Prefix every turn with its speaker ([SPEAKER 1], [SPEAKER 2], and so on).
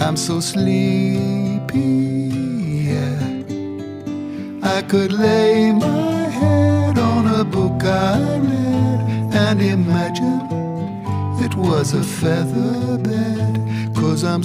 [SPEAKER 1] I'm so sleepy, yeah. I could lay my head on a book I read and imagine it was a feather bed. Cause I'm